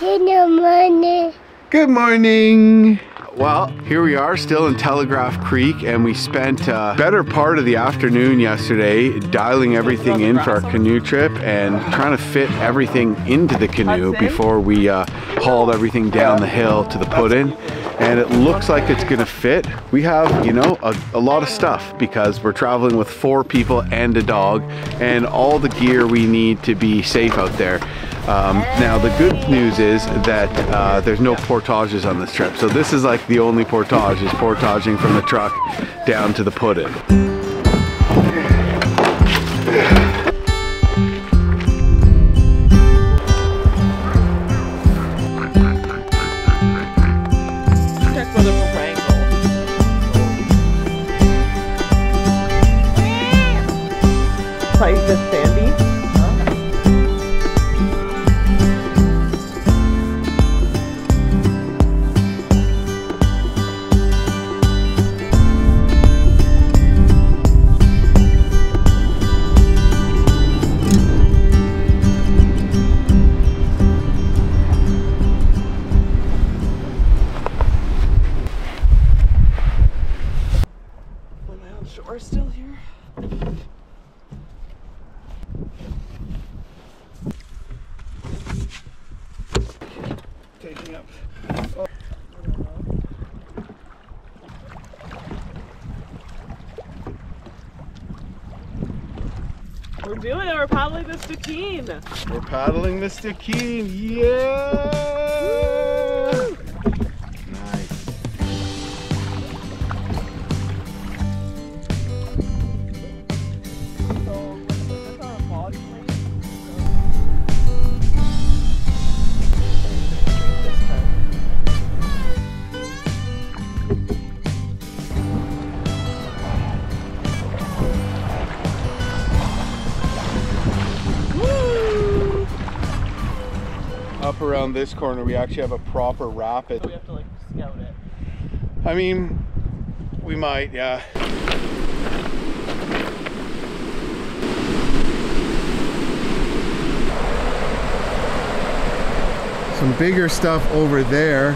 Good morning. Good morning. Well, here we are still in Telegraph Creek and we spent a better part of the afternoon yesterday dialing everything in for our canoe trip and trying to fit everything into the canoe before we uh, hauled everything down the hill to the put-in and it looks like it's gonna fit. We have, you know, a, a, lot of stuff because we're traveling with four people and a dog and all the gear we need to be safe out there. Um, now the good news is that uh, there's no portages on this trip. So this is like the only portage is portaging from the truck down to the put-in. We're paddling Mr. Stikine. Yeah! Around this corner, we actually have a proper rapid. So we have to like scout it. I mean, we might, yeah. Some bigger stuff over there.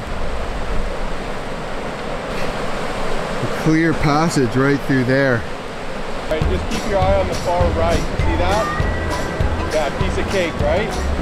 A clear passage right through there. All right, just keep your eye on the far right. See that? Yeah, piece of cake, right?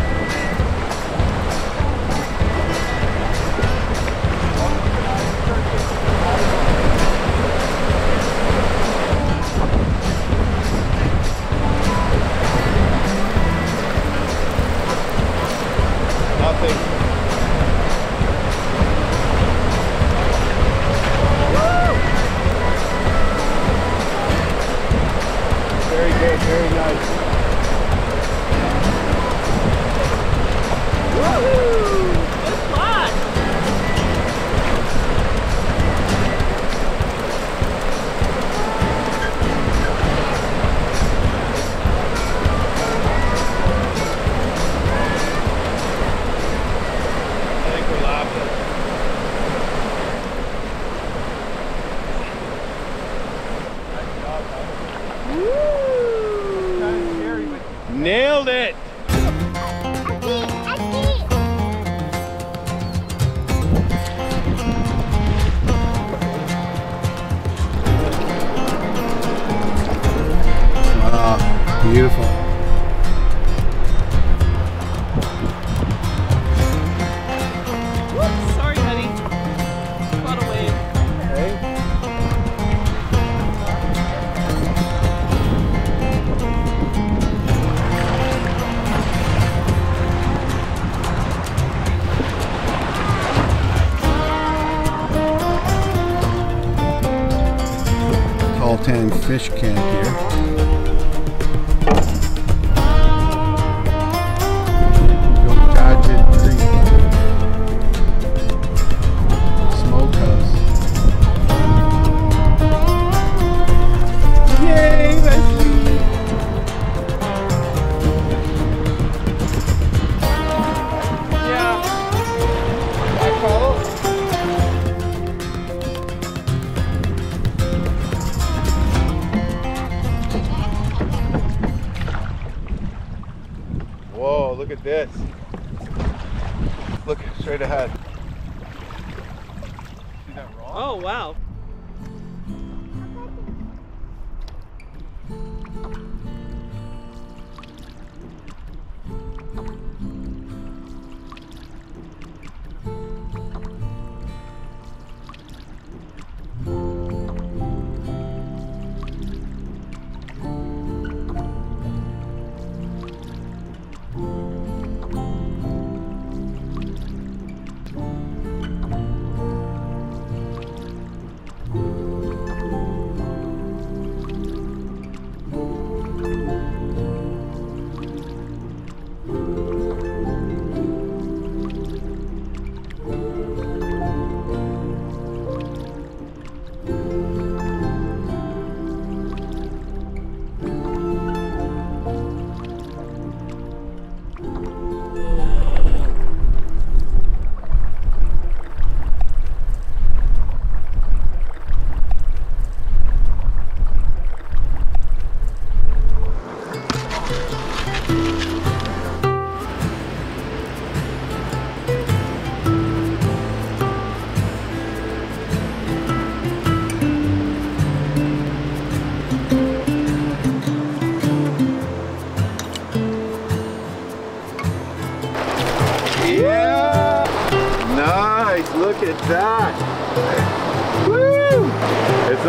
look at this. Look straight ahead. Oh, wow.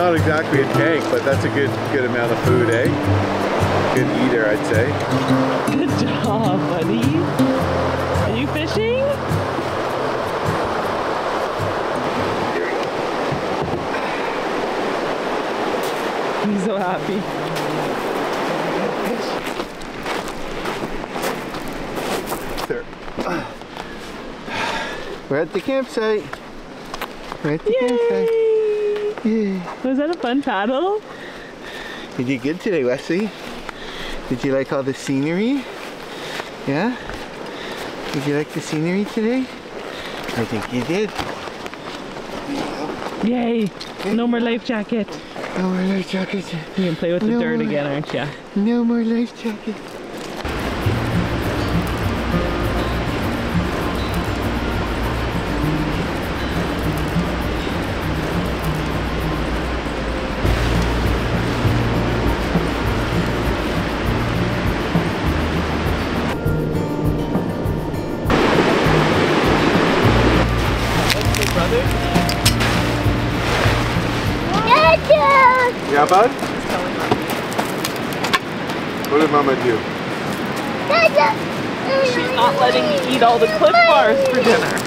Not exactly a tank, but that's a good good amount of food, eh? Good eater, I'd say. Good job, buddy. Are you fishing? He's so happy. There. We're at the campsite. We're at the campsite. Was that a fun paddle? You did good today, Wesley. Did you like all the scenery? Yeah? Did you like the scenery today? I think you did. Yay! No more life jacket. No more life jackets. You can play with the No dirt more. again, aren't you? No more life jackets. Bud? What did Mama do? She's not letting me eat all the Clif Bars for dinner.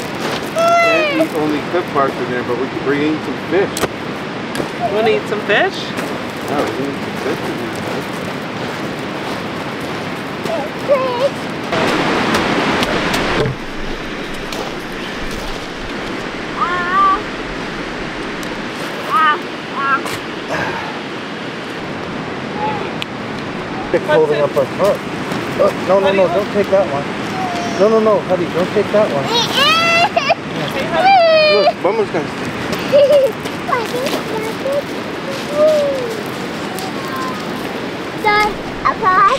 Can't eat only Clif Bars for dinner, but we could bring in some fish. Want to eat some fish? Oh, we can eat some fish for dinner. bud. It's holding oh, up our truck. Oh, no, no, no, don't take that one. No, no, no, Huddy, don't take that one. Look, Mama's gonna stay. Done. Apply.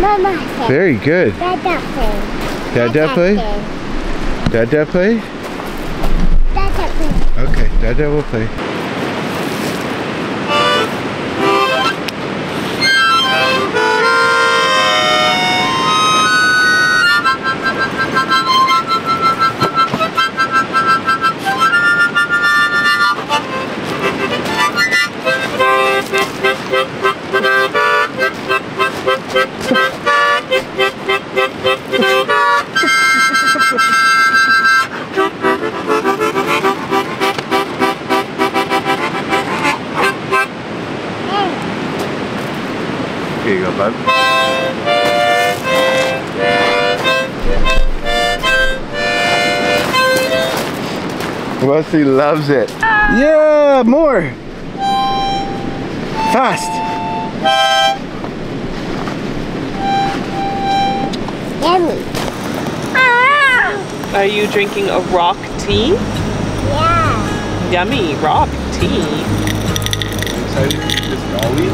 Mama said, Very good. Dada play. Dad, Dad Dad play? Dad, Dad play. Okay, Dad, Dad will play. Wesley loves it. Yeah, more. Fast. Yummy. Ah! Are you drinking a rock tea? Yeah. Yummy rock tea. excited to eat this dolly.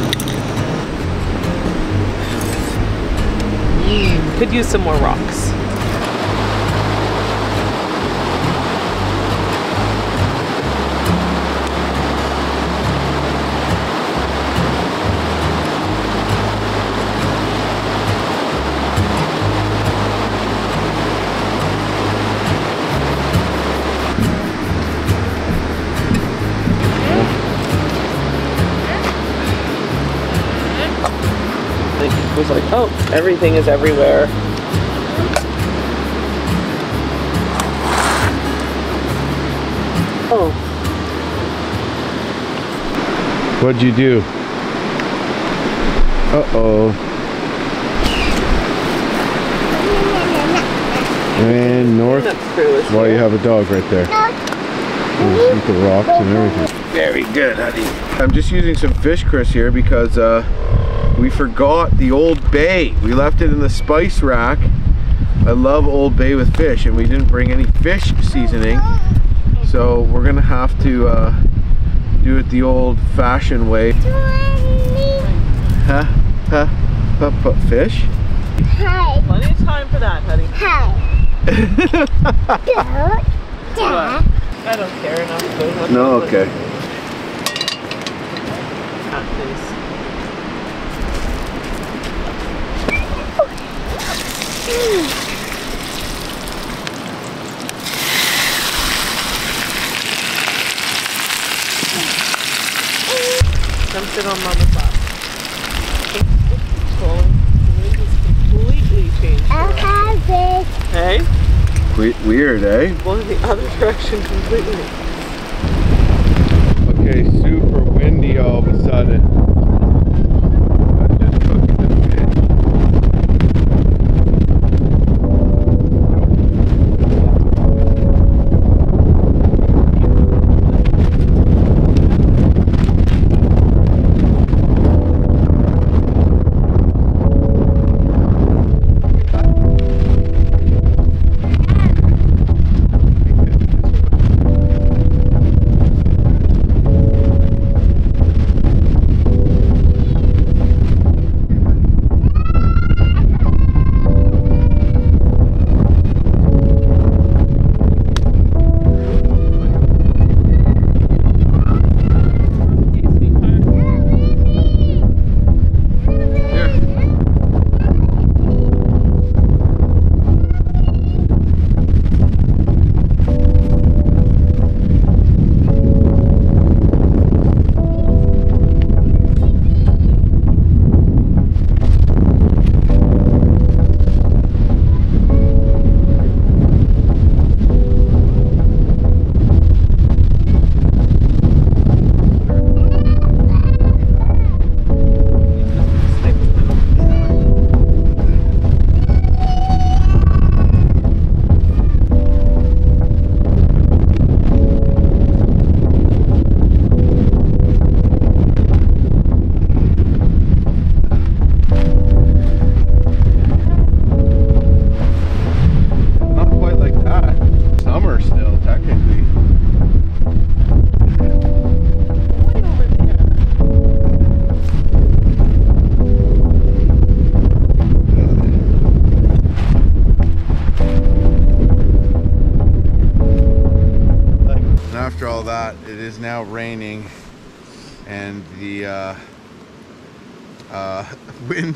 Could use some more rocks. Was like, oh, everything is everywhere. Oh, What'd you do? Uh-oh. And north. that's true. Why you have a dog right there? Eat the rocks and everything. Very good, honey. I'm just using some fish Chris here because uh, we forgot the Old Bay. We left it in the spice rack. I love Old Bay with fish and we didn't bring any fish seasoning. So we're gonna have to uh, do it the old fashioned way. Huh? Huh? Huh? Put fish? Hi. Plenty of time for that, honey. Hi. Don't. Dad. I don't care enough. No, okay. Cat face. Come sit on mama's lap. Controlling. The wind completely changed. I have it. Hey? We- weird, eh? Going the other direction completely. Okay, super windy all of a sudden.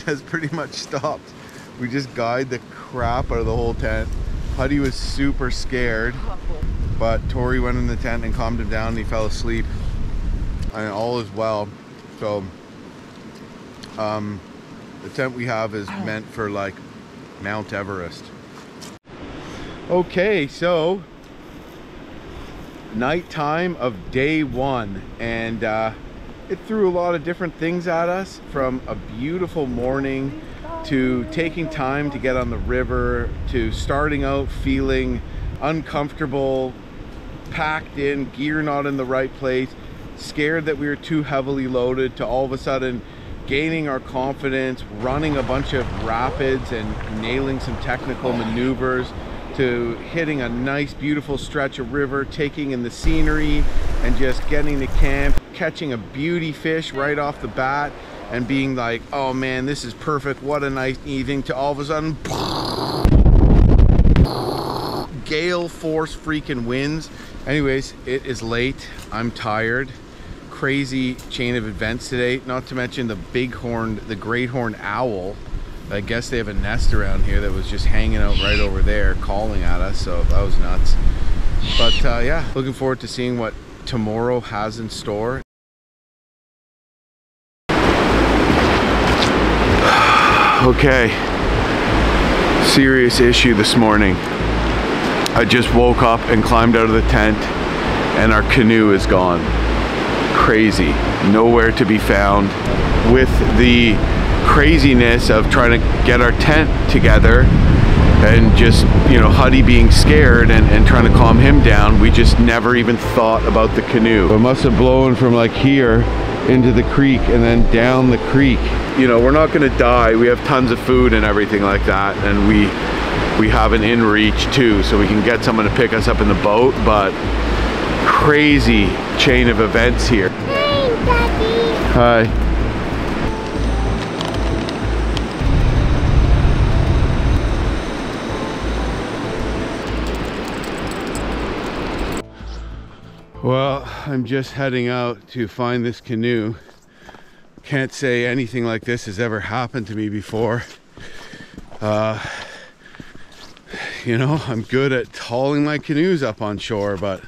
Has pretty much stopped. We just guyed the crap out of the whole tent. Huddy was super scared, but Tori went in the tent and calmed him down and he fell asleep. And all is well. So, um, the tent we have is meant for like Mount Everest. Okay, so nighttime of day one, and uh, it threw a lot of different things at us from a beautiful morning to taking time to get on the river to starting out feeling uncomfortable packed in gear not in the right place scared that we were too heavily loaded to all of a sudden gaining our confidence running a bunch of rapids and nailing some technical maneuvers to hitting a nice beautiful stretch of river taking in the scenery and just getting to camp catching a beauty fish right off the bat and being like, oh man, this is perfect. What a nice evening to all of a sudden gale force freaking winds. Anyways, it is late. I'm tired. Crazy chain of events today. Not to mention the bighorn, the great horned owl. I guess they have a nest around here that was just hanging out right over there calling at us. So that was nuts. But uh, yeah, looking forward to seeing what tomorrow has in store. Okay, serious issue this morning. I just woke up and climbed out of the tent and our canoe is gone. Crazy, nowhere to be found. With the craziness of trying to get our tent together and just, you know, Huddy being scared and, and trying to calm him down, we just never even thought about the canoe. It must have blown from like here into the creek and then down the creek. You know, we're not gonna die. We have tons of food and everything like that. And we we have an inReach too, so we can get someone to pick us up in the boat, but crazy chain of events here. Hey, Daddy. Hi. Well, I'm just heading out to find this canoe. Can't say anything like this has ever happened to me before. Uh, you know, I'm good at hauling my canoes up on shore, but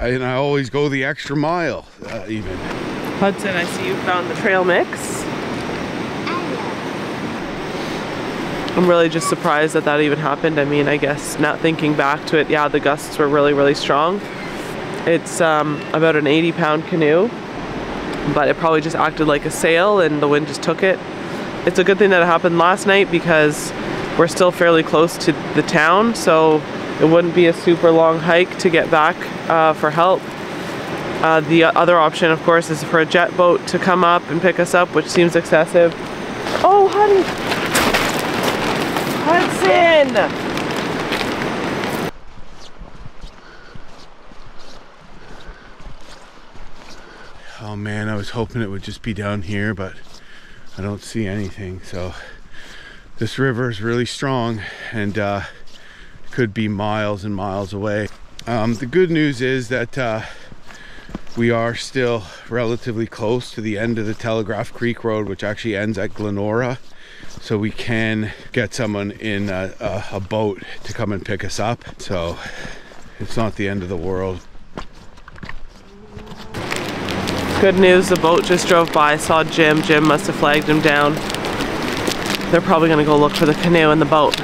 I, and I always go the extra mile, uh, even. Hudson, I see you found the trail mix. I'm really just surprised that that even happened. I mean, I guess not thinking back to it, yeah, the gusts were really, really strong. It's um, about an 80 pound canoe, but it probably just acted like a sail and the wind just took it. It's a good thing that it happened last night because we're still fairly close to the town, so it wouldn't be a super long hike to get back uh, for help. Uh, the other option, of course, is for a jet boat to come up and pick us up, which seems excessive. Oh, honey! Hudson! Oh man, I was hoping it would just be down here, but I don't see anything. So this river is really strong and uh, could be miles and miles away. Um, the good news is that uh, we are still relatively close to the end of the Telegraph Creek Road, which actually ends at Glenora. So we can get someone in a, a, a boat to come and pick us up. So it's not the end of the world. Good news, the boat just drove by, saw Jim. Jim must have flagged him down. They're probably gonna go look for the canoe and the boat.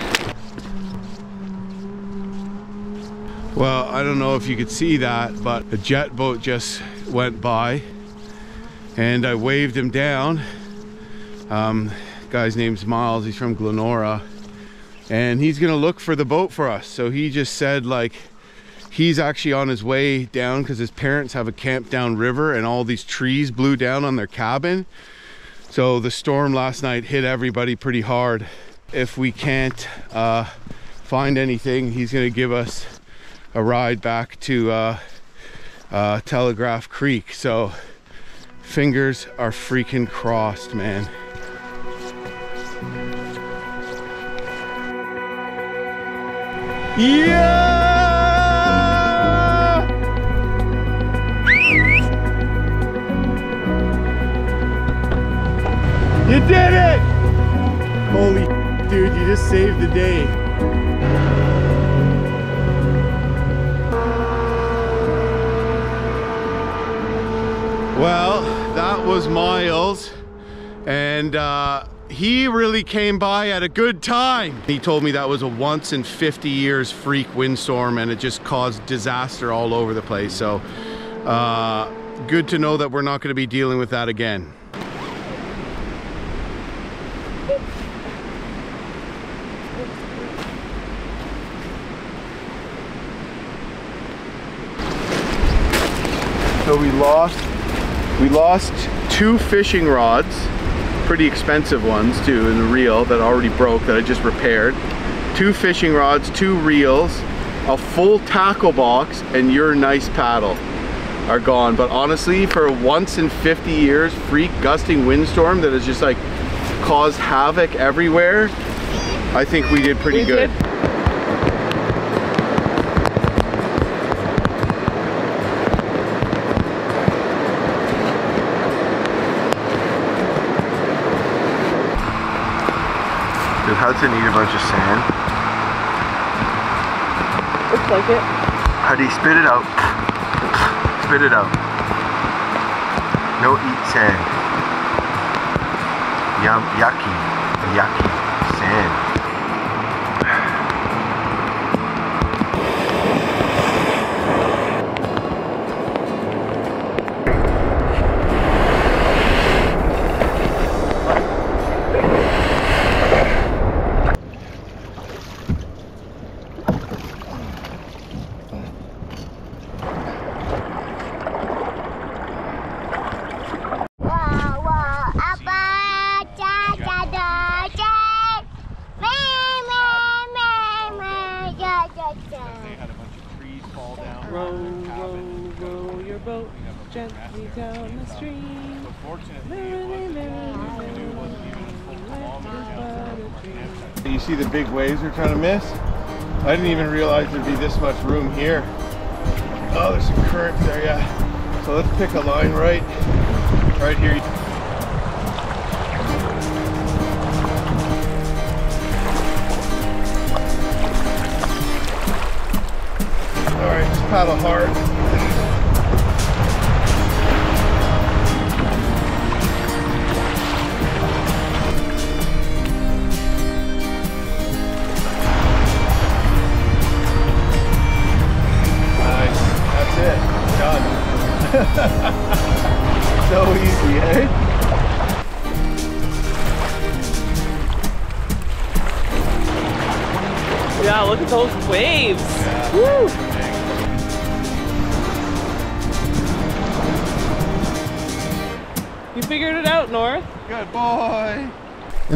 Well, I don't know if you could see that, but a jet boat just went by and I waved him down. Um, guy's name's Miles, he's from Glenora and he's gonna look for the boat for us. So he just said like, he's actually on his way down because his parents have a camp down river and all these trees blew down on their cabin. So the storm last night hit everybody pretty hard. If we can't uh, find anything, he's gonna give us a ride back to uh, uh, Telegraph Creek. So fingers are freaking crossed, man. Yeah! You did it! Holy dude, you just saved the day. Well, that was Miles, and uh, he really came by at a good time. He told me that was a once in 50 years freak windstorm and it just caused disaster all over the place. So, uh, good to know that we're not going to be dealing with that again. Lost we lost two fishing rods, pretty expensive ones too, in the reel that already broke that I just repaired. Two fishing rods, two reels, a full tackle box, and your nice paddle. are gone. But honestly, for once in 50 years freak gusting windstorm that has just like caused havoc everywhere, I think we did pretty We good. did. Did Hudson eat a bunch of sand? Looks like it. Huddy, spit it out. Spit it out. No eat sand. Yum, yucky, yucky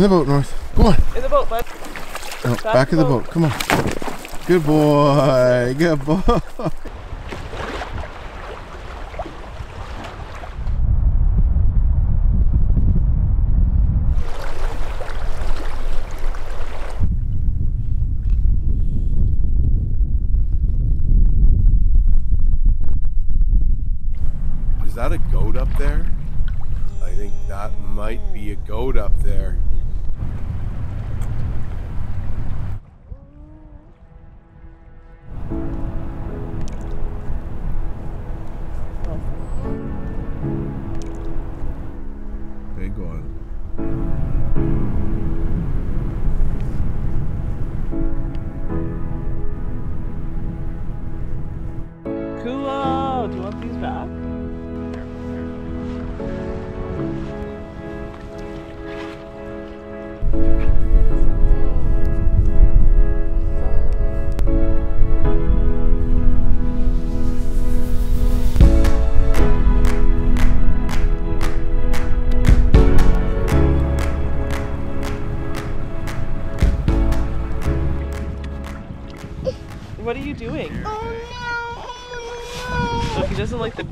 the boat, North. Come on. In the boat, bud. No, back of the boat. Come on. Good boy. Good boy.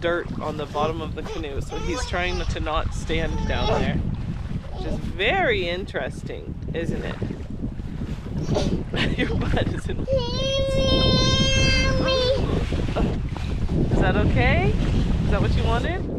Dirt on the bottom of the canoe, so he's trying to not stand down there. Which is very interesting, isn't it? Your butt is in. Is that okay? Is that what you wanted?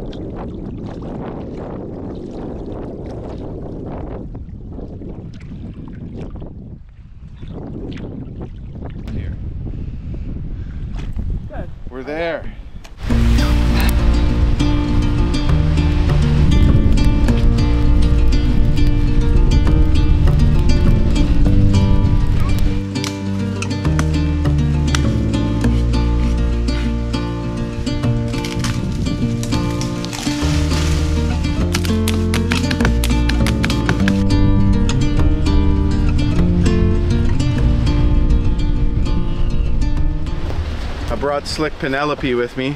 Slick Penelope with me.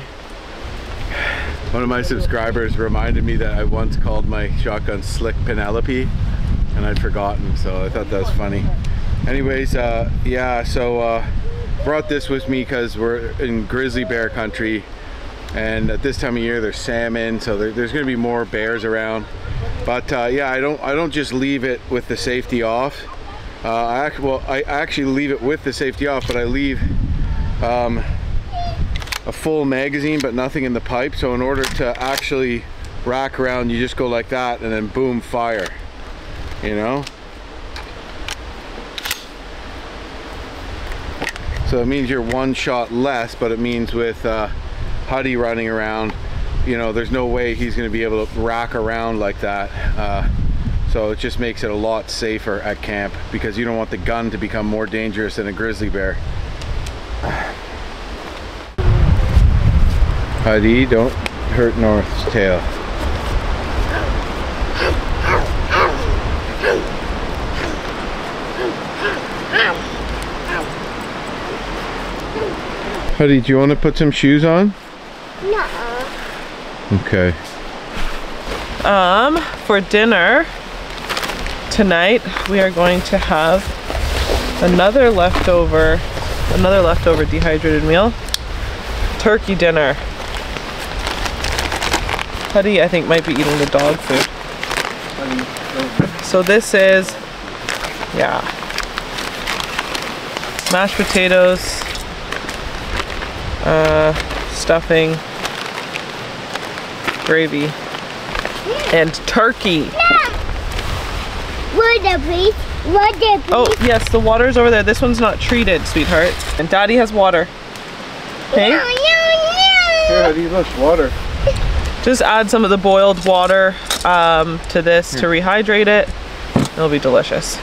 One of my subscribers reminded me that I once called my shotgun Slick Penelope and I'd forgotten, so I thought that was funny. Anyways, uh, yeah, so uh, brought this with me because we're in grizzly bear country And at this time of year, there's salmon, so there, there's gonna be more bears around. But uh, yeah, I don't I don't just leave it with the safety off. Uh, I well, I actually leave it with the safety off, but I leave um, a full magazine, but nothing in the pipe. So in order to actually rack around, you just go like that, and then boom, fire. You know. So it means you're one shot less, but it means with uh, Huddy running around, you know, there's no way he's going to be able to rack around like that. Uh, so it just makes it a lot safer at camp because you don't want the gun to become more dangerous than a grizzly bear. Huddy, don't hurt North's tail. Huddy, do you want to put some shoes on? No. Okay. Um, for dinner tonight, we are going to have another leftover, another leftover dehydrated meal. Turkey dinner. Huddy, I think, might be eating the dog food. So this is, yeah, mashed potatoes, uh, stuffing, gravy, and turkey. Water, please. Water, please. Oh, yes, the water's over there. This one's not treated, sweetheart. And daddy has water. Okay? No, no, Here, Huddy, look, water. Just add some of the boiled water um, to this to rehydrate it. It'll be delicious.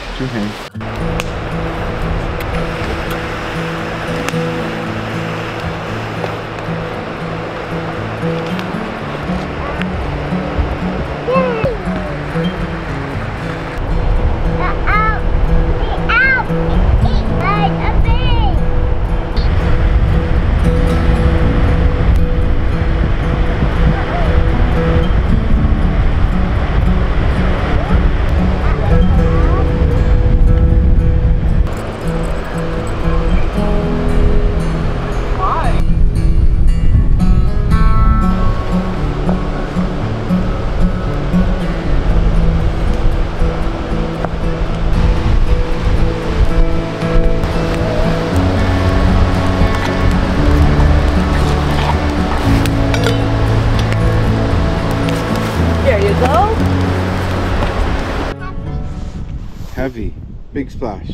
Big splash.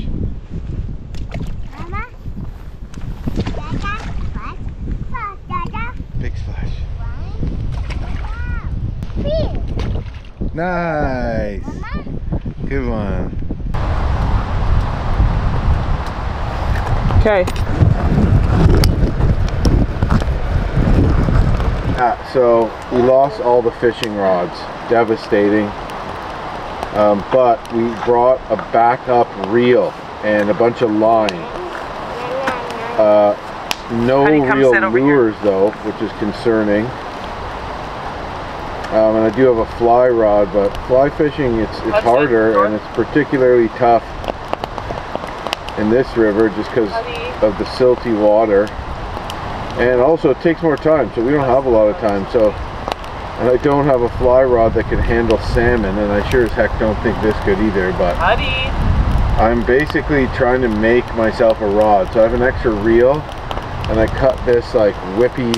Mama. Dada. What? What, Dada? Big splash. Nice. Good one. Okay. Ah, so we lost all the fishing rods. Devastating. Um, but we brought a backup reel and a bunch of line. Uh, no real here. lures though, which is concerning. Um, and I do have a fly rod, but fly fishing it's it's harder and it's particularly tough in this river just because of the silty water. And also it takes more time, so we don't have a lot of time. So and I don't have a fly rod that can handle salmon, and I sure as heck don't think this could either, but. I'm basically trying to make myself a rod. So I have an extra reel and I cut this like whippy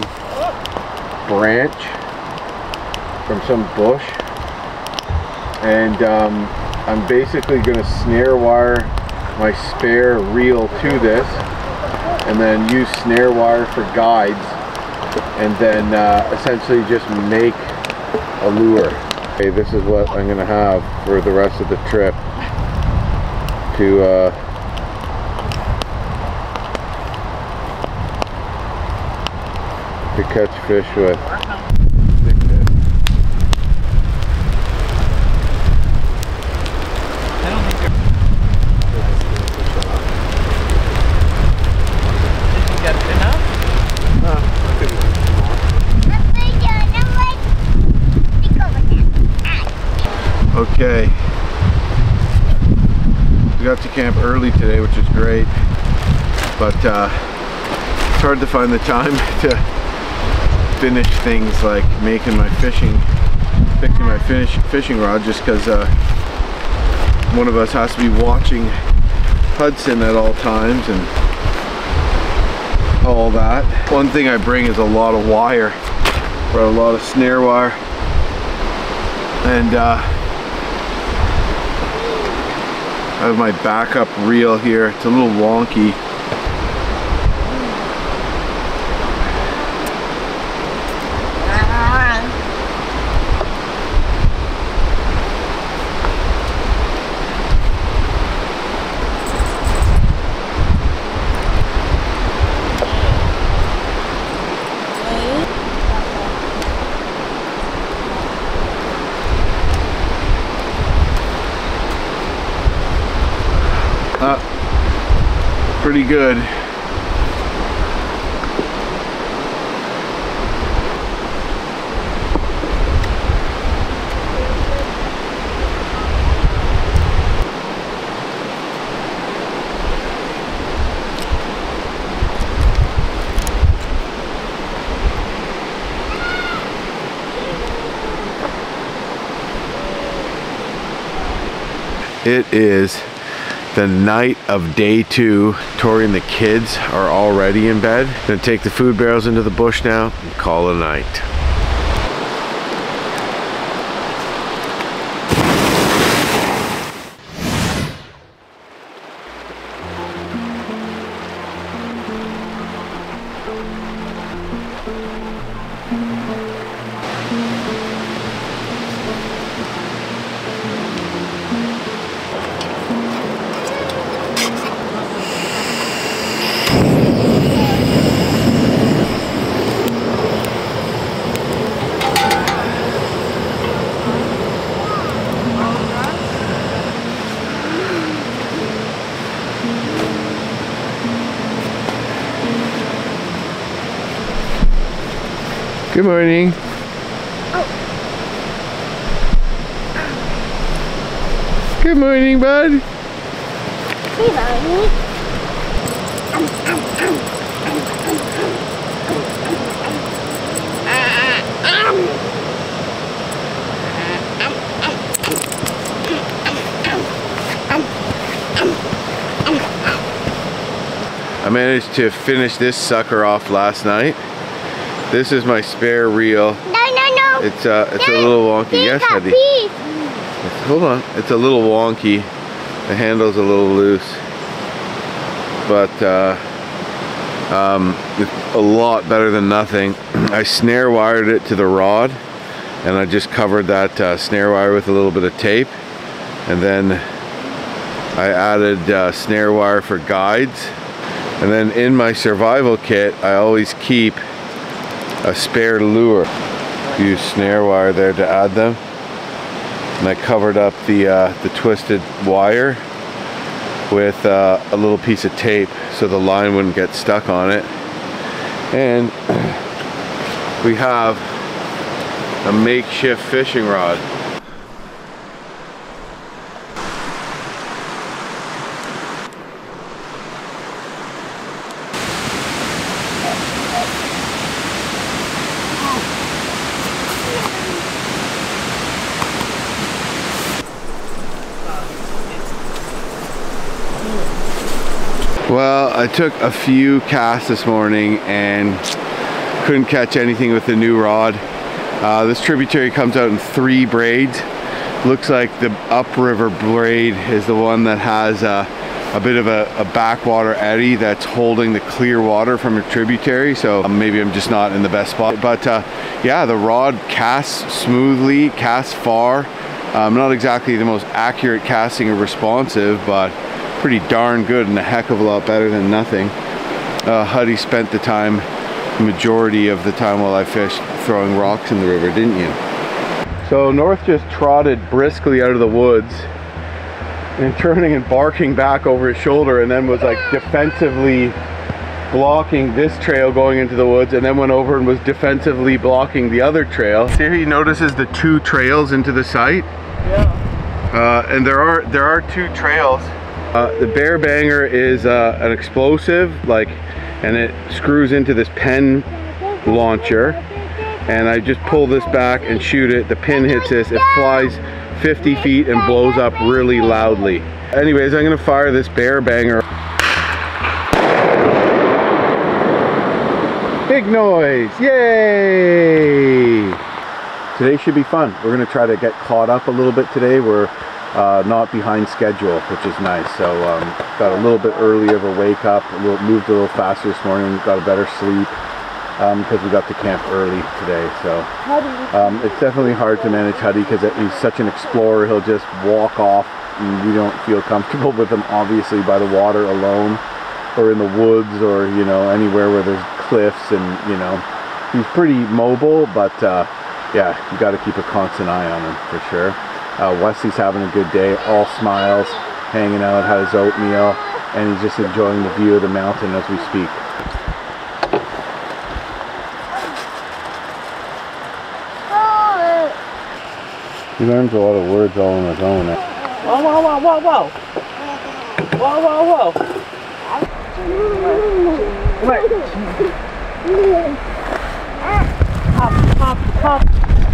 branch from some bush. And um, I'm basically going to snare wire my spare reel to this and then use snare wire for guides and then uh, essentially just make a lure. Okay, this is what I'm to have for the rest of the trip to uh, to catch fish with. I don't think you're. Did you get enough? Okay. We got to camp early today, which is great, but uh, it's hard to find the time to finish things like making my fishing, fixing my finish, fishing rod just because uh, one of us has to be watching Hudson at all times and all that. One thing I bring is a lot of wire, brought a lot of snare wire and uh, I have my backup reel here. It's a little wonky. Uh, pretty good. It is the night of day two. Tori and the kids are already in bed. Gonna take the food barrels into the bush now and call it a night. Good morning. Good morning, bud. Um, um. I managed to finish this sucker off last night. This is my spare reel. No, no, no. It's uh, it's a little wonky. Yes, that Eddie. piece. It's- hold on. It's a little wonky. The handle's a little loose. But uh, um, it's a lot better than nothing. I snare wired it to the rod and I just covered that uh, snare wire with a little bit of tape. And then I added uh, snare wire for guides. And then in my survival kit, I always keep a spare lure. Use snare wire there to add them. And I covered up the uh, the twisted wire with uh, a little piece of tape so the line wouldn't get stuck on it. And we have a makeshift fishing rod Well, I took a few casts this morning and couldn't catch anything with the new rod. Uh, this tributary comes out in three braids. Looks like the upriver braid is the one that has uh, a bit of a, a backwater eddy that's holding the clear water from a tributary. So um, maybe I'm just not in the best spot. But uh, yeah, the rod casts smoothly, casts far. Um, not exactly the most accurate casting or responsive, but pretty darn good and a heck of a lot better than nothing. Uh, Huddy spent the time, majority of the time while I fished, throwing rocks in the river, didn't you? So North just trotted briskly out of the woods and turning and barking back over his shoulder and then was like defensively blocking this trail going into the woods and then went over and was defensively blocking the other trail. See he notices the two trails into the site? Yeah. Uh, and there are there are two trails. Uh, the bear banger is uh, an explosive, like, and it screws into this pen launcher. and I just pull this back and shoot it. The pin hits this, it flies 50 feet and blows up really loudly. Anyways, I'm gonna fire this bear banger. Big noise, yay! Today should be fun. We're gonna try to get caught up a little bit today. We're uh, not behind schedule, which is nice. So um, got a little bit early of a wake up, a little, moved a little faster this morning, got a better sleep because we got to camp early today. So um, it's definitely hard to manage Huddy because he's such an explorer. He'll just walk off and we don't feel comfortable with him obviously by the water alone or in the woods or you know anywhere where there's cliffs and you know he's pretty mobile but uh, yeah you got to keep a constant eye on him for sure uh, Wesley's having a good day all smiles hanging out had his oatmeal and he's just enjoying the view of the mountain as we speak he learns a lot of words all on his own Whoa, whoa, whoa, whoa, whoa. Whoa, whoa, whoa. Hop, hop, hop,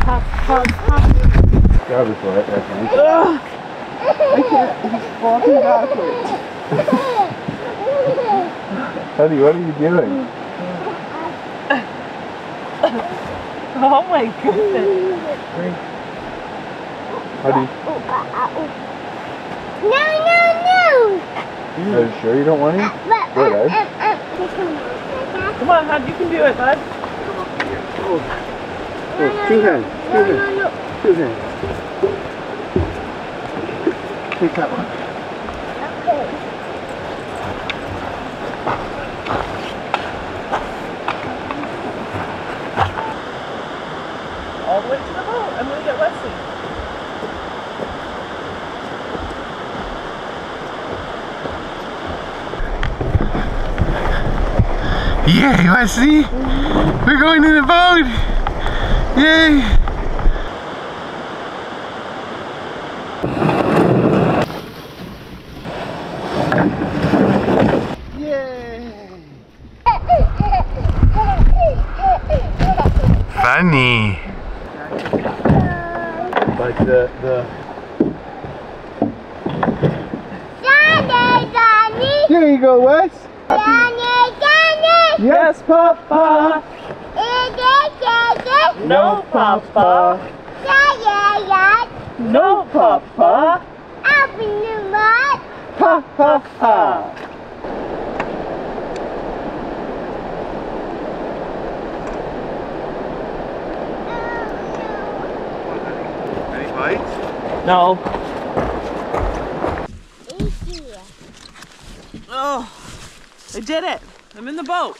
hop, hop, hop. Grab his right hand Ugh. I can't. He's walking backwards. Huddy what are you doing Oh my goodness. Huddy No, no, no. are you sure you don't want him But, Good, eh? Come on, Hud, you can do it, bud. Oh, two hands, two hands, two hands. Take that one. All the way to the boat. I'm gonna get Wesley. Yay, Wesley! We're going in the boat! Yay! Funny. Like the the Daddy, Daddy, There you go, Wes. Daddy, Daddy. Yes, Papa. Daddy, Daddy. No, Papa. Daddy, Daddy. No, Papa. Up in the mud. Ha, ha, ha. Any bites? No. Oh, I did it. I'm in the boat.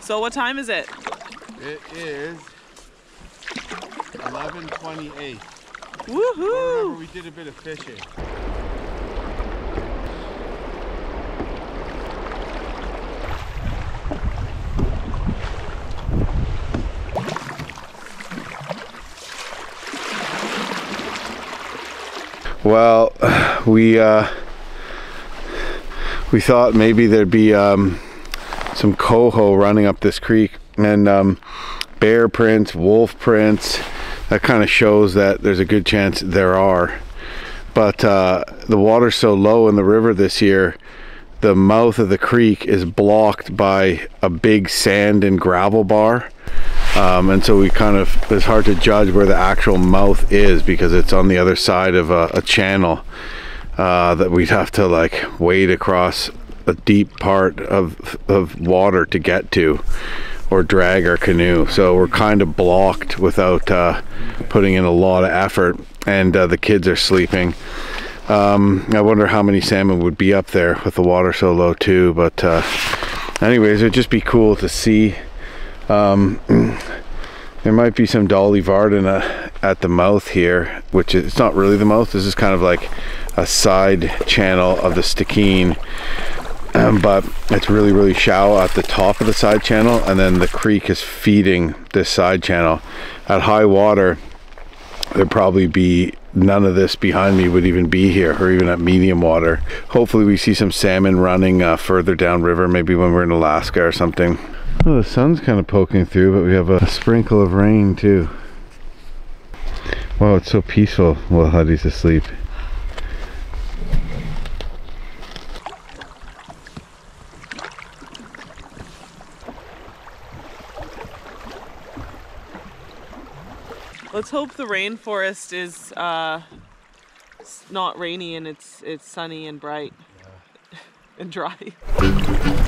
So what time is it? It is 11:28. Woohoo! we did a bit of fishing. Well, we uh, we thought maybe there'd be um, some coho running up this creek and um, bear prints, wolf prints. That kind of shows that there's a good chance there are. But uh, the water's so low in the river this year, the mouth of the creek is blocked by a big sand and gravel bar. Um, and so we kind of, it's hard to judge where the actual mouth is because it's on the other side of a, a channel uh, that we'd have to like wade across a deep part of, of water to get to or drag our canoe. So we're kind of blocked without uh, putting in a lot of effort and uh, the kids are sleeping. Um, I wonder how many salmon would be up there with the water so low too. But uh, anyways, it'd just be cool to see. Um, there might be some Dolly Varden uh, at the mouth here, which is it's not really the mouth. This is kind of like a side channel of the Stikine. Um, but it's really really shallow at the top of the side channel and then the creek is feeding this side channel at high water there'd probably be none of this behind me would even be here or even at medium water. Hopefully we see some salmon running uh, further downriver, maybe when we're in Alaska or something. Oh, the sun's kind of poking through, but we have a sprinkle of rain too. Wow, it's so peaceful while Huddy's asleep. Let's hope the rainforest is uh, not rainy and it's it's sunny and bright and dry.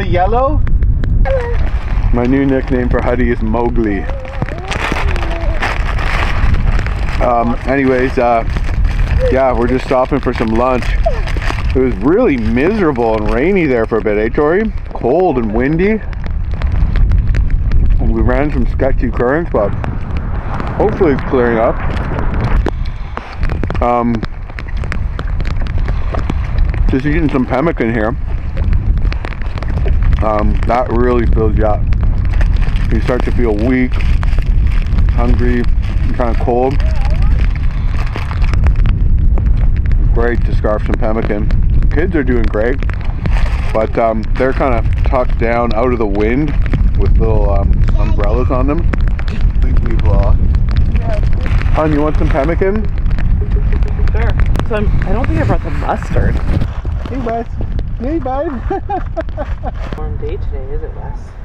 A yellow? My new nickname for Huddy is Mowgli. Um, anyways, uh, yeah, we're just stopping for some lunch. It was really miserable and rainy there for a bit, eh, Tori? Cold and windy. And we ran some sketchy currents, but hopefully it's clearing up. Um, just eating some pemmican here. Um, that really fills you up. You start to feel weak, hungry, and kind of cold. Great to scarf some pemmican. Kids are doing great, but um, they're kind of tucked down out of the wind with little um, umbrellas on them. I think we've blocked. Hun, you want some pemmican? Sure. So I'm, I don't think I brought the mustard. Hey, bud. Hey, bud. Warm day today, is it, Wes?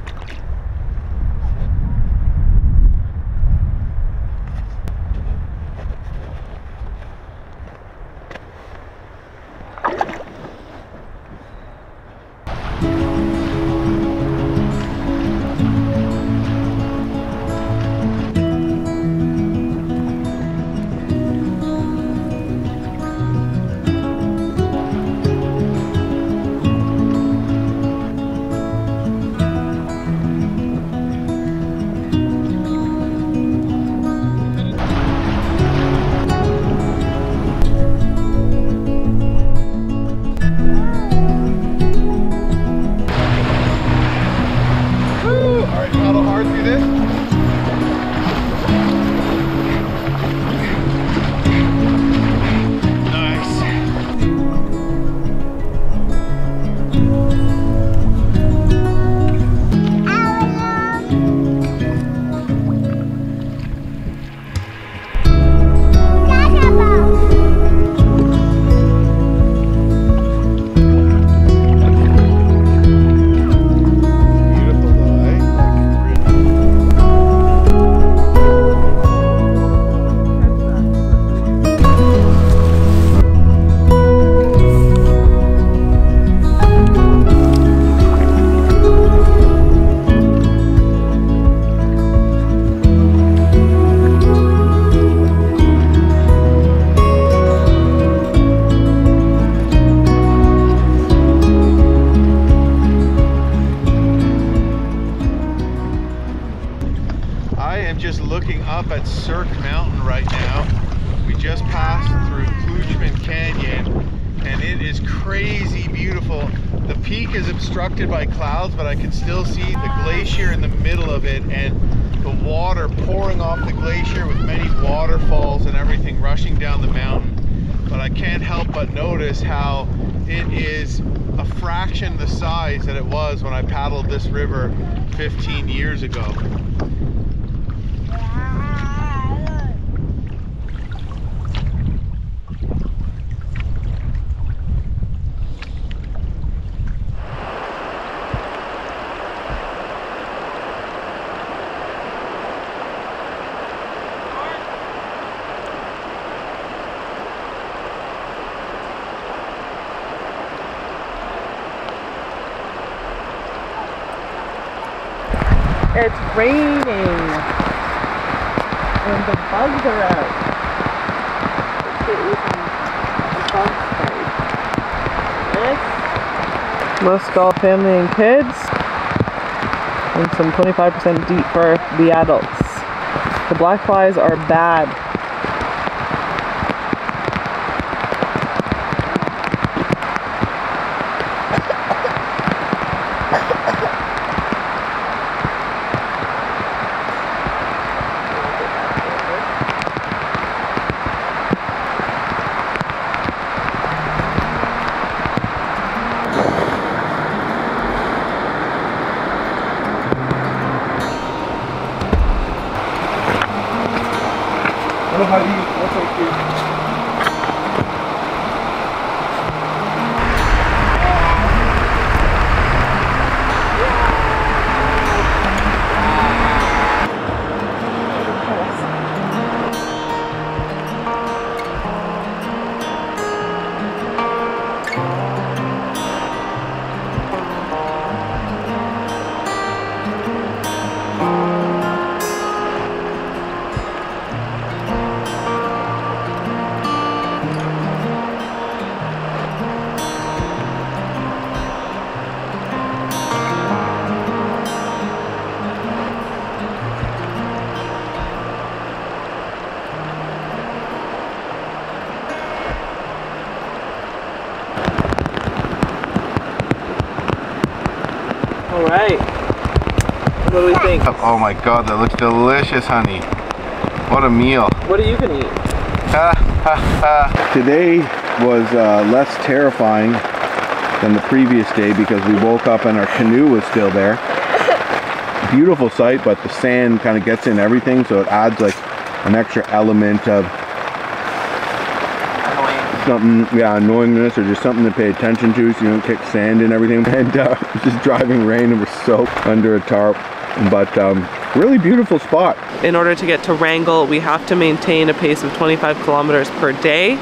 It's raining. And the bugs are out. This Muskol family and kids. And some 25% DEET for the adults. The black flies are bad. Oh my god, that looks delicious, honey. What a meal. What are you gonna eat? Today was uh, less terrifying than the previous day because we woke up and our canoe was still there. Beautiful sight, but the sand kind of gets in everything, so it adds like an extra element of something, yeah, annoyingness or just something to pay attention to so you don't kick sand and everything. And uh, just driving rain and we're soaked under a tarp. But um, really beautiful spot. In order to get to Wrangell, we have to maintain a pace of 25 kilometers per day.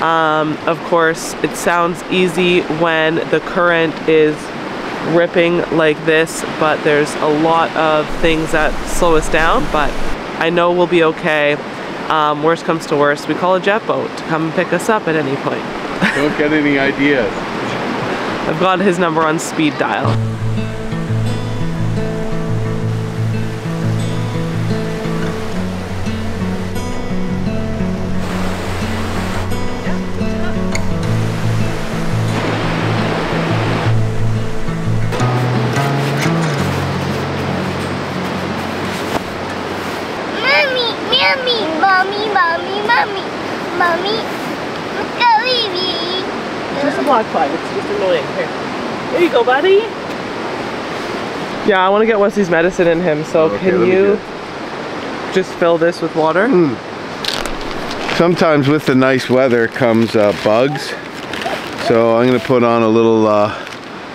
Um, of course, it sounds easy when the current is ripping like this, but there's a lot of things that slow us down, but I know we'll be okay. Um, worst comes to worst, we call a jet boat to come pick us up at any point. Don't get any ideas. I've got his number on speed dial. There you go, buddy. Yeah, I want to get Wesley's medicine in him, so Okay, can you get- just fill this with water? Sometimes with the nice weather comes uh, bugs. So I'm gonna put on a little uh,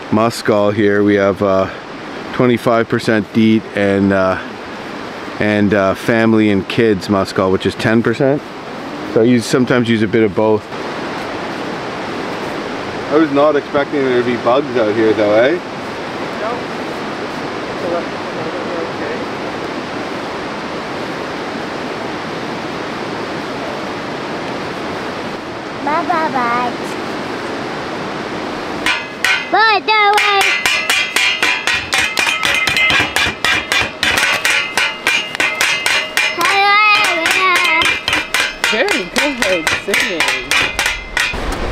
Muskol here. We have 25% DEET and uh, and uh, family and kids Muskol, which is 10%. So I use sometimes use a bit of both. I was not expecting there to be bugs out here though, eh? Bye bye bye. Bye bye. Very good singing.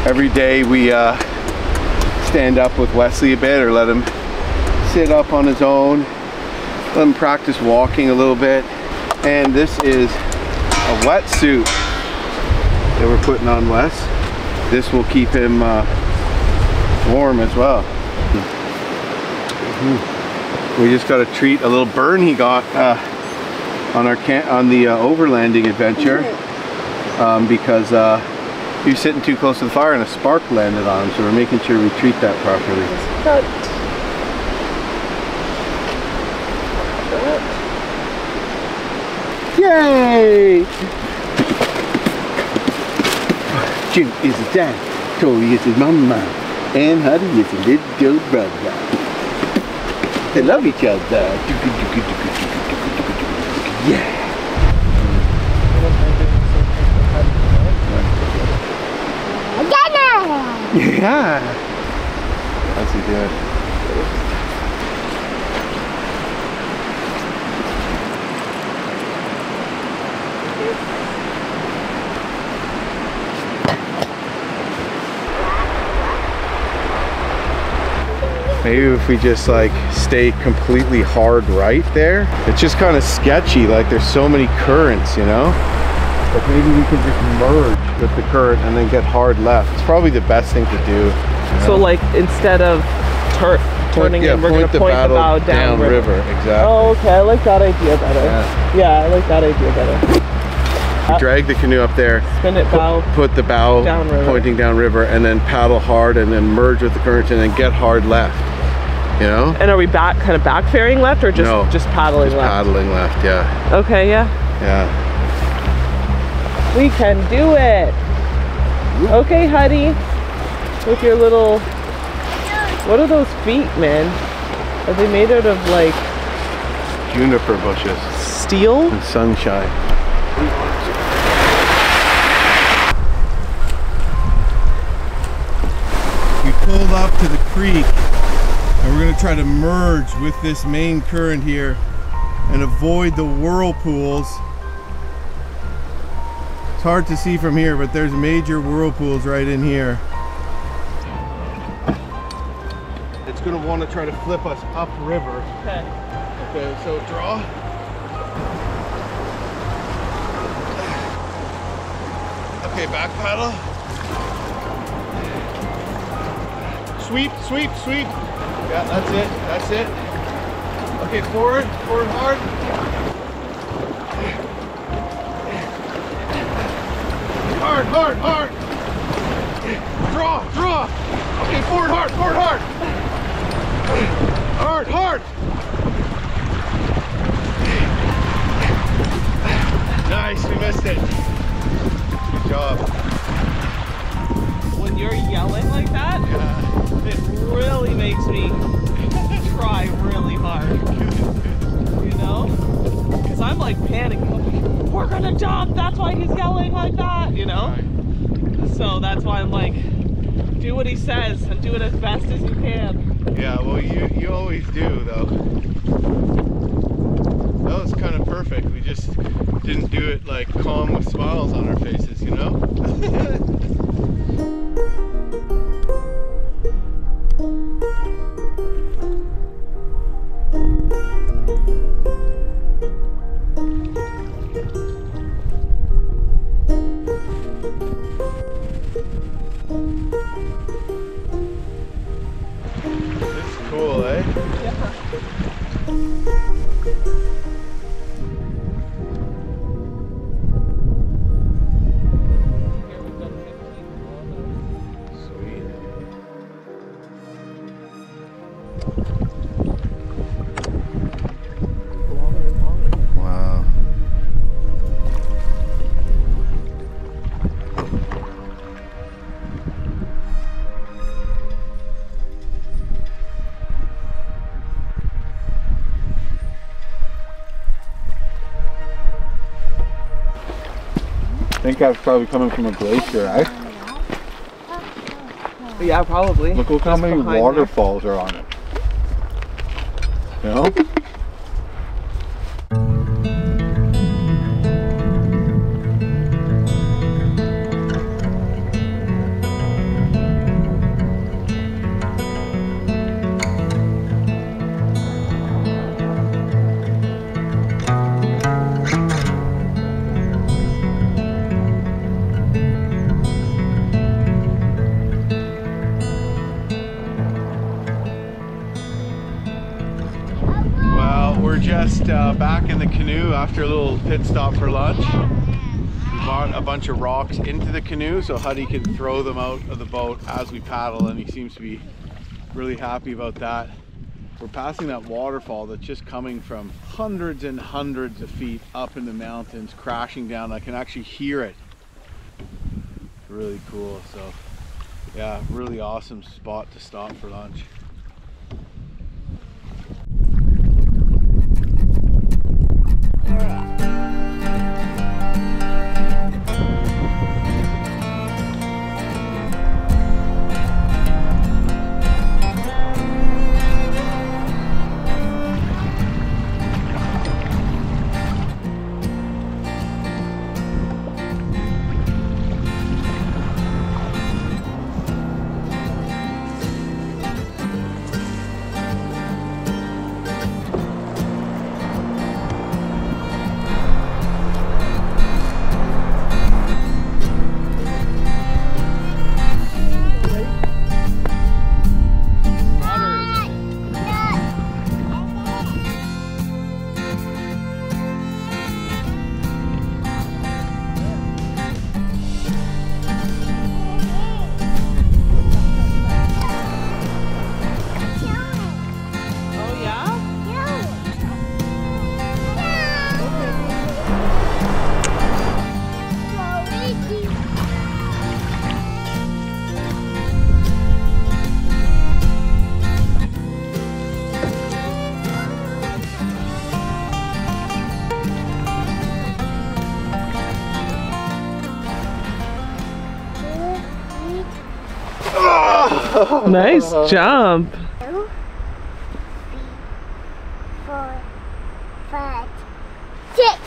Every day we uh, stand up with Wesley a bit or let him sit up on his own. Let him practice walking a little bit. And this is a wetsuit that we're putting on Wes. This will keep him uh, warm as well. Mhm. We just got to treat a little burn he got uh, on our on the uh, overlanding adventure um, because uh, he was sitting too close to the fire and a spark landed on him. So we're making sure we treat that properly. Yay! Jim is his dad, Tori is his mama, and Huddy is his little brother. They love each other. Yeah. Dana! Yeah. How's he doing? Maybe if we just like stay completely hard right there, it's just kind of sketchy. Like there's so many currents, you know? But maybe we can just merge with the current and then get hard left. It's probably the best thing to do. So like instead of tur- turning yeah, in, we're gonna point the bow down, river. Exactly. Oh, okay. I like that idea better. Yeah. Yeah, I like that idea better. Drag the canoe up there. Spin it bow. Put the bow Downriver. pointing downriver, and then paddle hard, and then merge with the current, and then get hard left. You know? And are we back, kind of back ferrying left, or just No, just paddling Just left? paddling left. Yeah. Okay, yeah. Yeah. We can do it. Okay, Huddy. With your little. What are those feet, man? Are they made out of like Juniper bushes steel? and sunshine. We pulled up to the creek and we're gonna try to merge with this main current here and avoid the whirlpools. It's hard to see from here, but there's major whirlpools right in here. It's gonna want to try to flip us upriver. Okay. Okay, so draw. Okay, back paddle. Sweep, sweep, sweep. Yeah, that's it, that's it. Okay, forward, forward hard. Hard, hard, hard. Draw, draw. Okay, forward hard, forward hard. Hard, hard. Nice, we missed it. Good job. You're yelling like that, Yeah. it really makes me try really hard. You know? Because I'm like panicking. We're gonna jump. That's why he's yelling like that. You know? So that's why I'm like, do what he says and do it as best as you can. Yeah, well, you you always do though. That was kind of perfect. We just didn't do it like calm with smiles on our faces, you know? think that's probably coming from a glacier, right? Yeah, probably. Look, look how many behind there. waterfalls are on it. You know? Bunch of rocks into the canoe so Huddy can throw them out of the boat as we paddle, and he seems to be really happy about that. We're passing that waterfall that's just coming from hundreds and hundreds of feet up in the mountains, crashing down. I can actually hear it. Really cool. So, yeah, really awesome spot to stop for lunch. Nice uh-huh. jump. Two, three, four, five, six.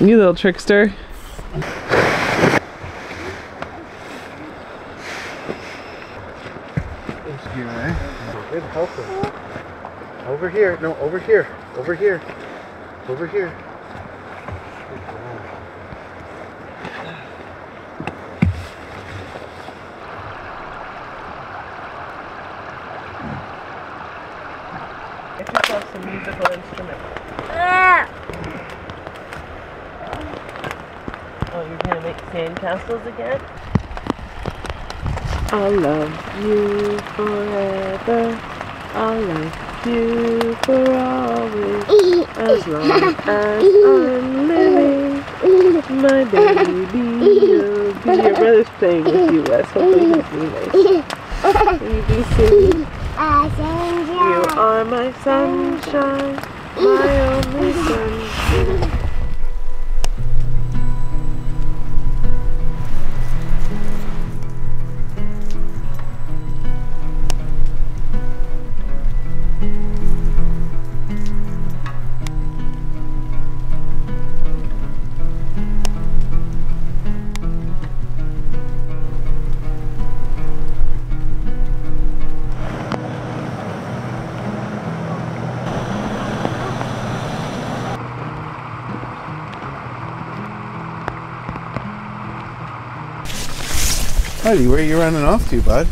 You little trickster. Good, help. Eh? Eh? Over here, no, over here, over here, over here. Get yourself some musical instrument. Ah, Oh, you're gonna make sandcastles again? I'll love you forever. I'll love you for always. As long as I'm living, my baby will be. Your brother's playing with you, Wes. Hopefully he's really nice. ABC, I send you you. are my sunshine, my only sunshine. Buddy, where are you running off to, bud?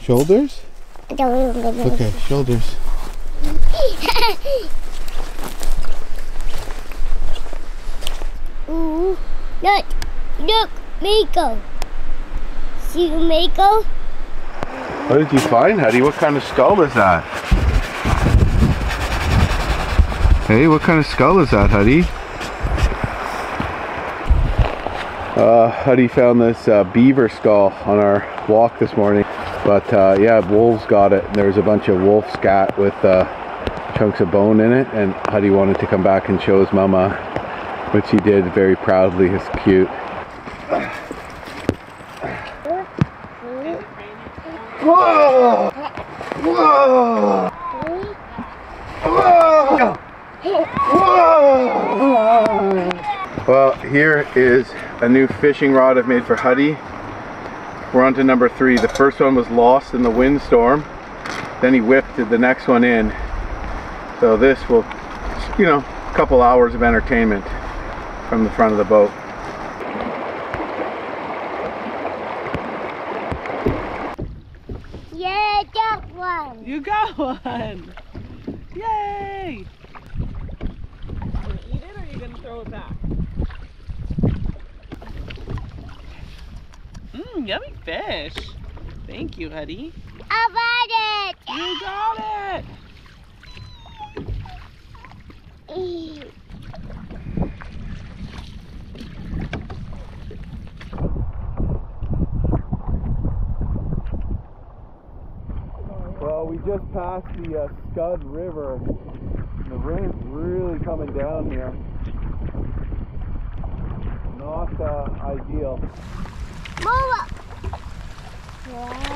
Shoulders? Remember. Okay, shoulders. Ooh, look, look, Mako. See you, Mako? What did you find, Huddy? What kind of skull is that? Hey, what kind of skull is that, Huddy? Uh, Huddy found this uh, beaver skull on our walk this morning. But uh, yeah, wolves got it. And there's a bunch of wolf scat with uh, chunks of bone in it. And Huddy wanted to come back and show his mama, which he did very proudly. It's cute. Whoa! Whoa! Whoa! Well, here is a new fishing rod I've made for Huddy. We're on to number three. The first one was lost in the windstorm. Then he whipped the next one in. So this will, you know, a couple hours of entertainment from the front of the boat. Yeah, that one. You got one! Yay! You gonna eat it or are you gonna throw it back? Mmm, yummy fish. Thank you, Huddy. I You got it! got it. Well, we just past the uh, Scud River. The rain's really coming down here. Not uh, ideal. Move up. Yeah.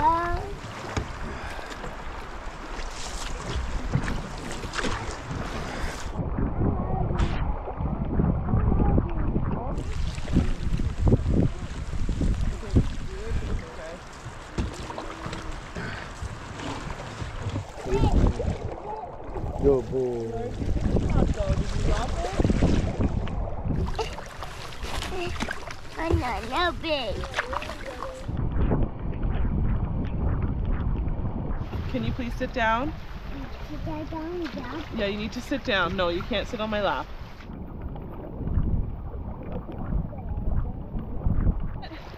Good boy. Oh, no, no big. Can you please sit down? Down, Dad. Yeah, you need to sit down. No, you can't sit on my lap.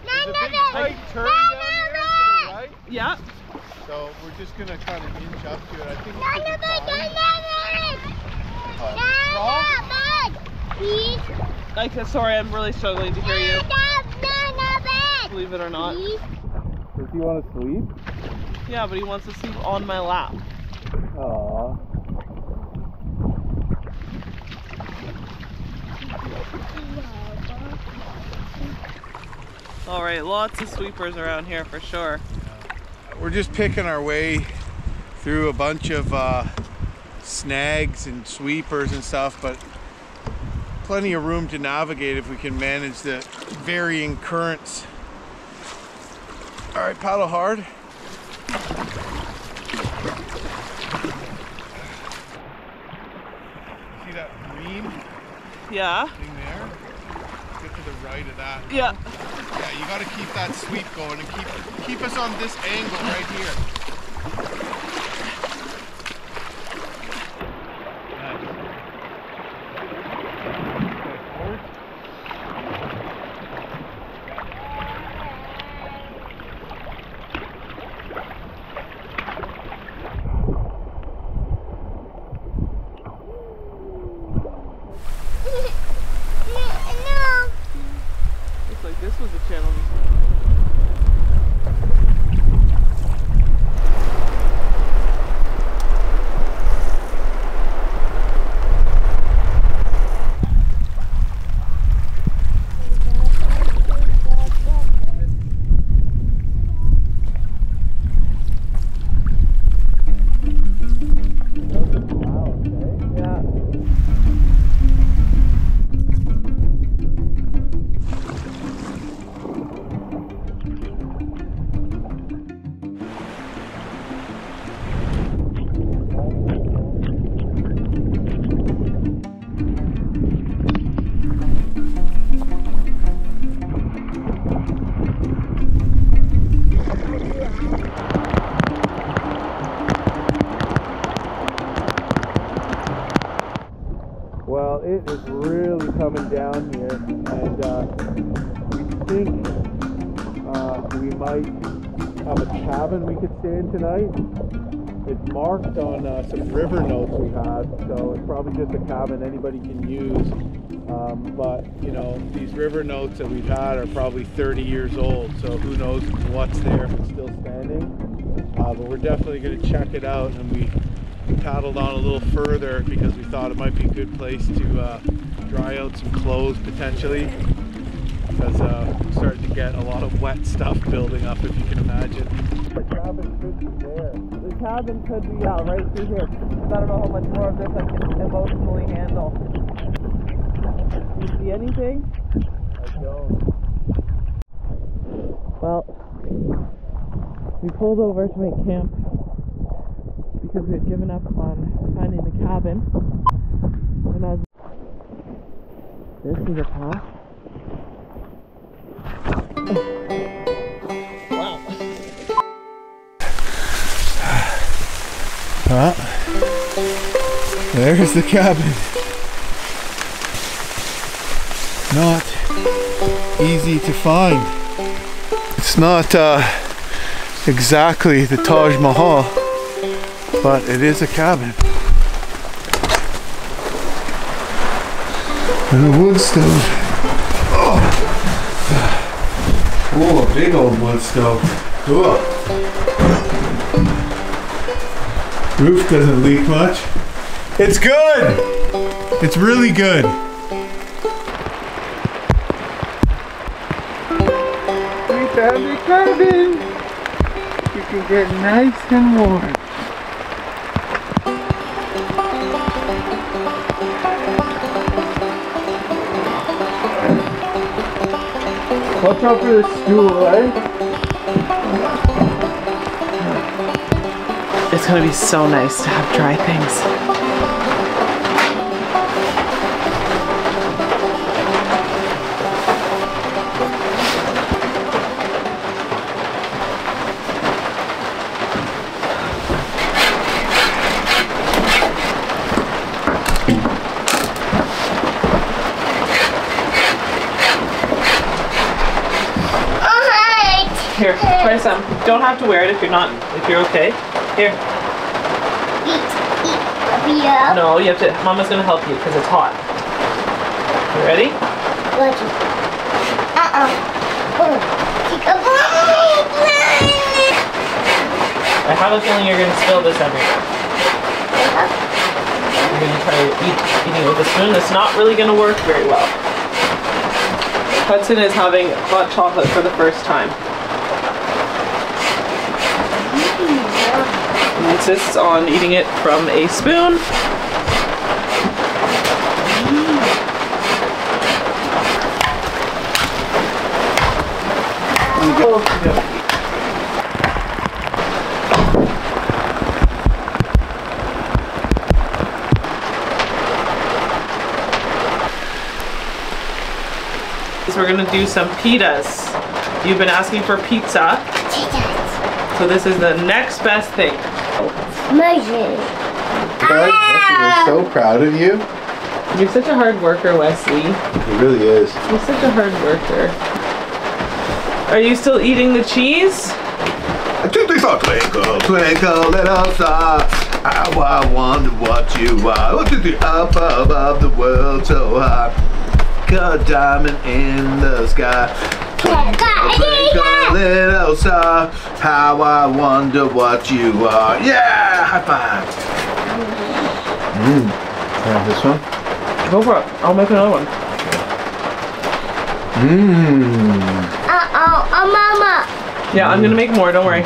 No, no, big no. tight turn no, down no, there no. to the right. Yeah. So we're just gonna kind of inch up to it. I think No, we no, can no, no, climb. no, no. Uh, No, crawl? no, bud. Please. Like, sorry, I'm really struggling to hear you. No, no, no, bed. Believe it or not. Please. Does he want to sleep? Yeah, but he wants to sleep on my lap. Aww. All right, lots of sweepers around here for sure. We're just picking our way through a bunch of uh, snags and sweepers and stuff, but plenty of room to navigate if we can manage the varying currents. All right, paddle hard. See that green Yeah. thing there? Get to the right of that. Yeah. Yeah, you got to keep that sweep going and keep keep us on this angle right here. Just a cabin anybody can use. Um, but you know, these river notes that we've had are probably 30 years old, so who knows what's there if it's still standing. Uh, but we're definitely going to check it out, and we paddled on a little further because we thought it might be a good place to uh, dry out some clothes potentially because uh, we're starting to get a lot of wet stuff building up if you can imagine. The cabin could be there. The cabin could be, yeah, right through here. I don't know how much more of this I can emotionally handle. Do you see anything? I don't. Well, we pulled over to make camp because we had given up on finding the cabin. And as this is a path. Wow. Huh? There's the cabin. Not easy to find. It's not uh, exactly the Taj Mahal, but it is a cabin. And a wood stove. Oh, oh a big old wood stove. Cool. Roof doesn't leak much. It's good. It's really good. We found a cabin. You can get nice and warm. Watch out for the stool, eh? It's gonna be so nice to have dry things. You don't have to wear it if you're not, if you're okay. Here. Eat, eat. Beer. No, you have to, Mama's gonna help you because it's hot. You ready? Uh-uh. Oh. I have a feeling you're gonna spill this everywhere. You're gonna try to eat, eating with a spoon. It's not really gonna work very well. Hudson is having hot chocolate for the first time. He insists on eating it from a spoon. So we're gonna do some pitas. You've been asking for pizza, so this is the next best thing. Amazing. Ah! We're so proud of you. You're such a hard worker, Wesley. It really is. You're such a hard worker. Are you still eating the cheese? Twinkle, twinkle, twinkle, little star. How I wonder what you are. Look at the up above the world so high. Got a diamond in the sky. Twinkle, twinkle, little star. How I wonder what you are. Yeah, high five. Mmm. Yeah, this one. Go for it. I'll make another one. Mmm. Uh-oh, oh, mama. Yeah, I'm gonna make more, don't worry.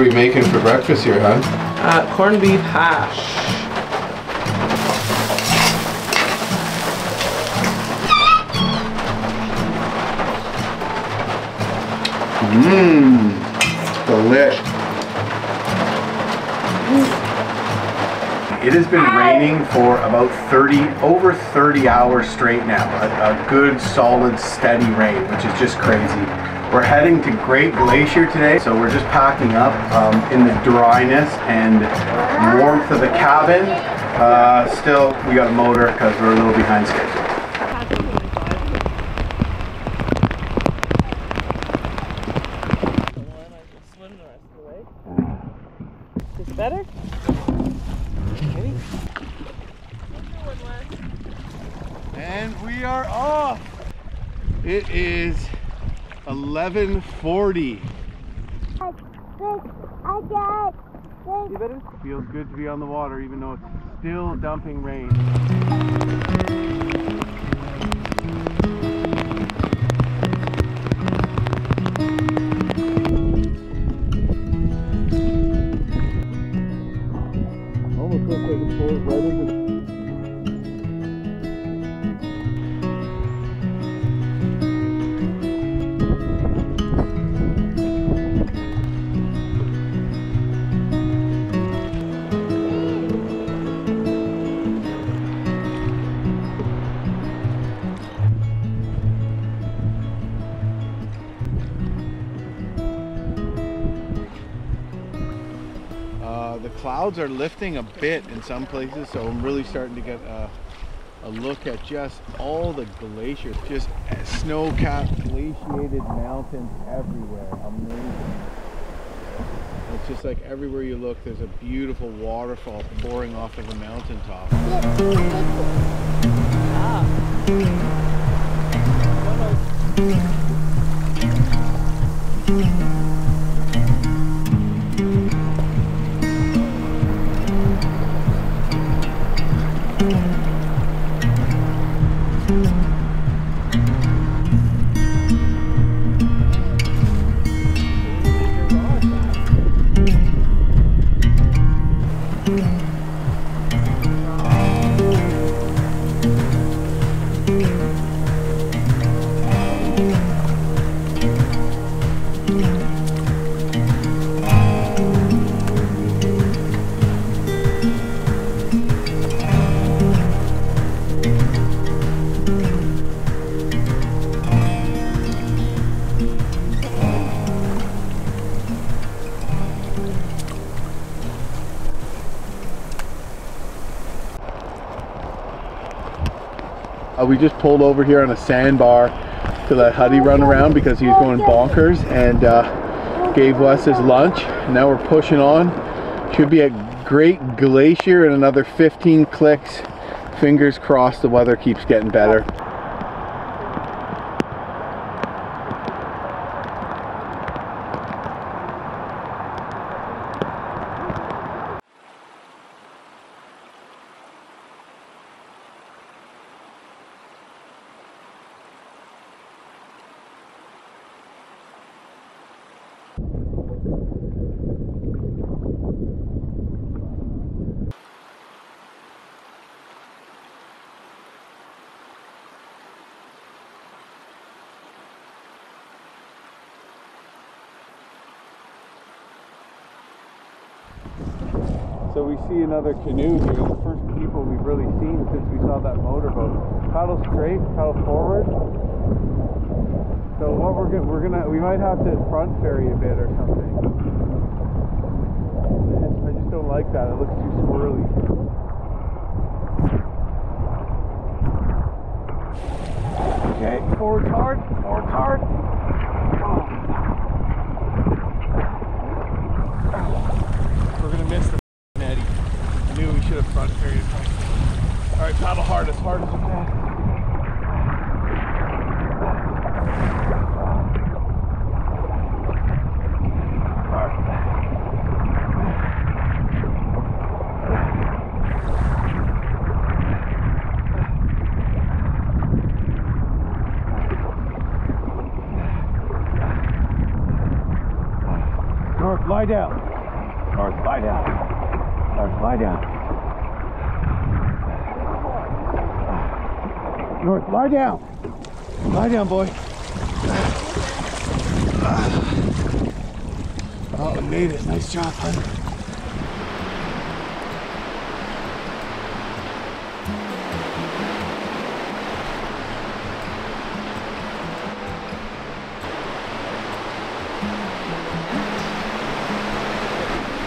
We making for breakfast here, huh? Uh, corned beef hash. Mmm. Delish. It has been raining for about 30, over 30 hours straight now. A, a good, solid, steady rain, which is just crazy. We're heading to Great Glacier today, so we're just packing up um, in the dryness and warmth of the cabin. Uh, still, we got a motor because we're a little behind schedule. Is it better? Maybe. And we are off. It is 11:40. I got You better? Feels good to be on the water even though it's still dumping rain. Clouds are lifting a bit in some places, so I'm really starting to get a, a look at just all the glaciers, just snow-capped, glaciated mountains everywhere. Amazing. It's just like everywhere you look, there's a beautiful waterfall pouring off of a mountaintop. Uh, we just pulled over here on a sandbar to let Huddy run around because he was going bonkers and uh, gave Wes his lunch. Now we're pushing on. Should be a great glacier in another 15 clicks. Fingers crossed the weather keeps getting better. So we see another canoe here, the first people we've really seen since we saw that motorboat. Paddle straight, paddle forward. So what we're gonna, we're gonna, we might have to front ferry a bit or something. I just, I just don't like that, it looks too swirly. Okay, forward hard, forward hard. We're gonna miss the eddy. I knew we should have front ferried. All right, paddle hard, as hard as you can. Lie down. North, lie down. North, lie down. North, lie down. Lie down, boy. Oh, we made it. Nice job, honey.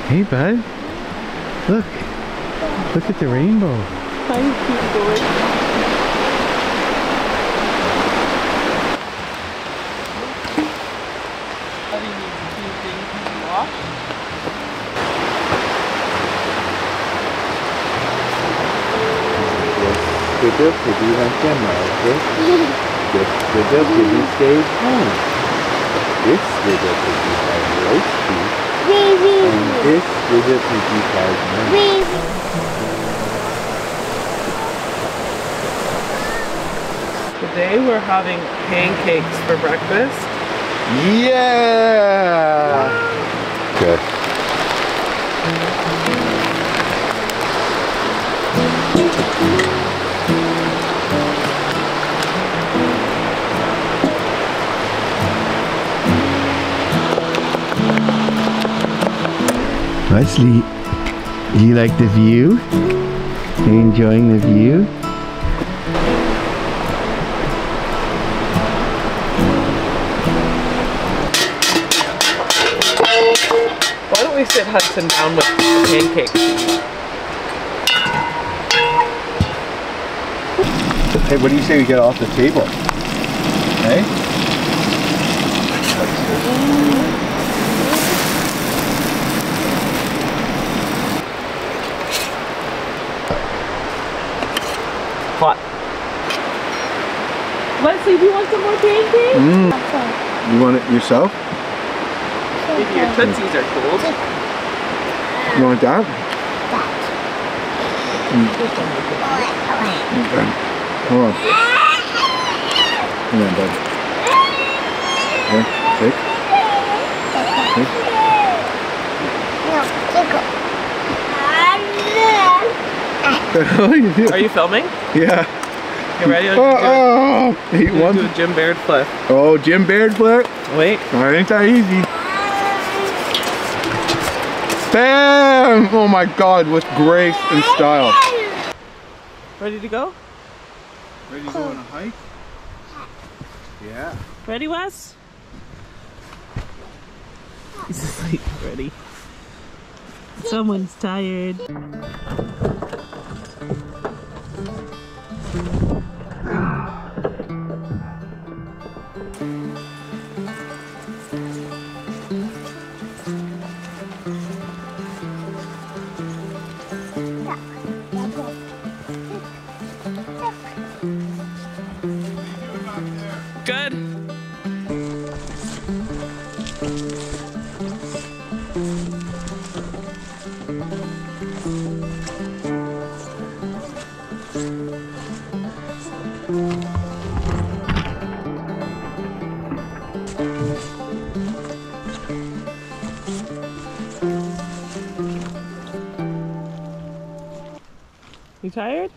Hey, bud. Look. Look at the rainbow. How you keep going? How do you need a few things to wash? Job, Piggy went okay? Good, good job, Piggy stayed home. This little piggy has roast beef, and this little piggy has meat. Today we're having pancakes for breakfast. Yeah! Good. Leslie, do you like the view? Are you enjoying the view? Why don't we sit Hudson down with pancakes. Hey, what do you say we get off the table? Hey? Hot. Leslie, do you want some more? Mm. You want it yourself? Maybe your tootsies are cold. You want that? Okay. Hold on. Come on, bud. Here, take. Take. you do. Are you filming? Yeah. Ready? Oh, oh, he Do won. Uh, a Jim Baird flip. Oh, Jim Baird flip. Wait. That ain't that easy. Bam! Oh my God, with grace and style. Ready to go? Ready to go on a hike? Yeah. Ready, Wes? He's asleep already. Someone's tired. Tired?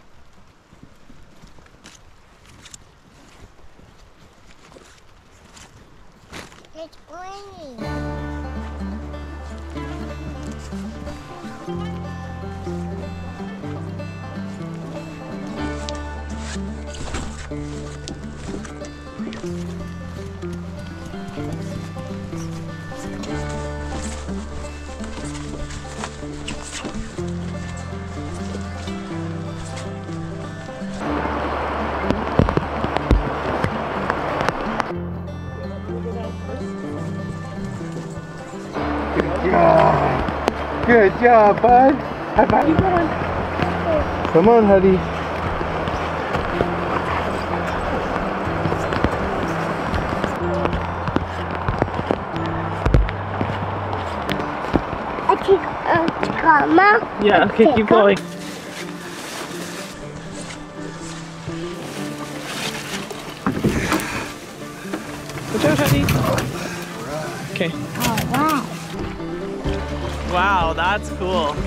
Good job, bud. High five. Come on, Huddy. I think uh, Mama. Yeah, okay, keep going. That's cool.